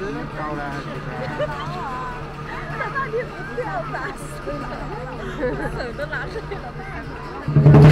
子高了还是不高？他到底不跳打死了，手都拿出来了。